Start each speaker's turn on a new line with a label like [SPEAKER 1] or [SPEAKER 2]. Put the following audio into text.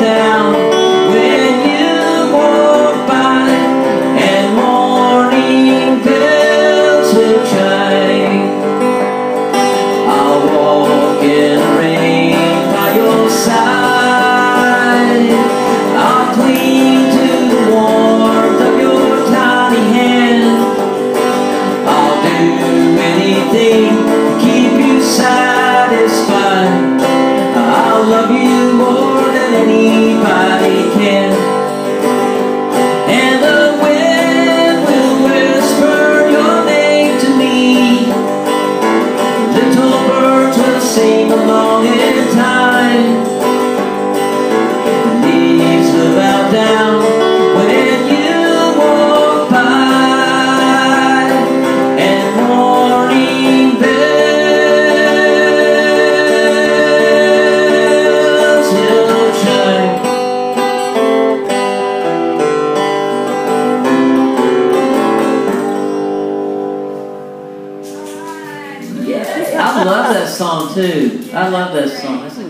[SPEAKER 1] down. Nobody can. And the wind will whisper your name to me. Little birds will sing along in time. Leaves will bow down I love that song too. I love that song.